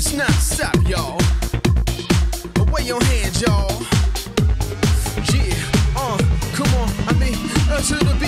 It's not stop, y'all. Away your hands, y'all. Yeah, uh, come on, I mean, uh, to the beat.